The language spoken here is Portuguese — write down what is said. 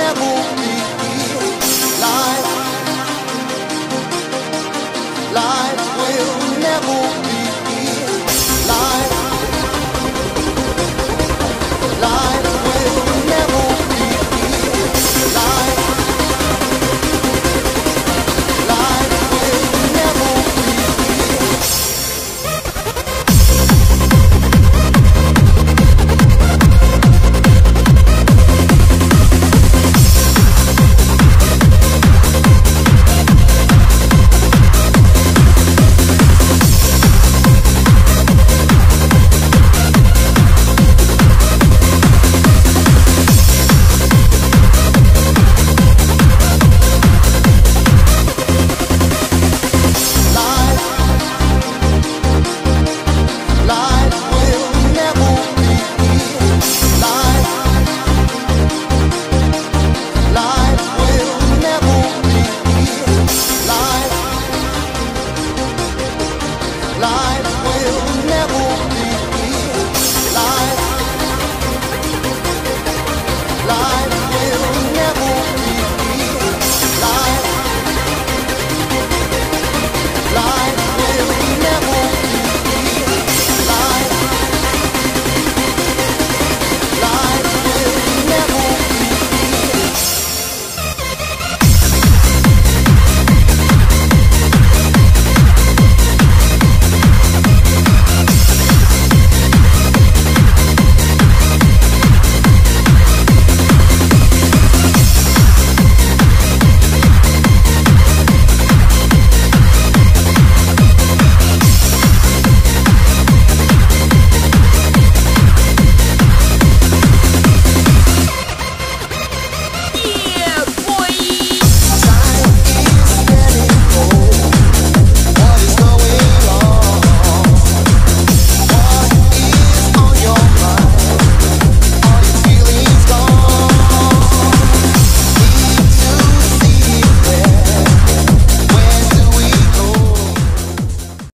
never be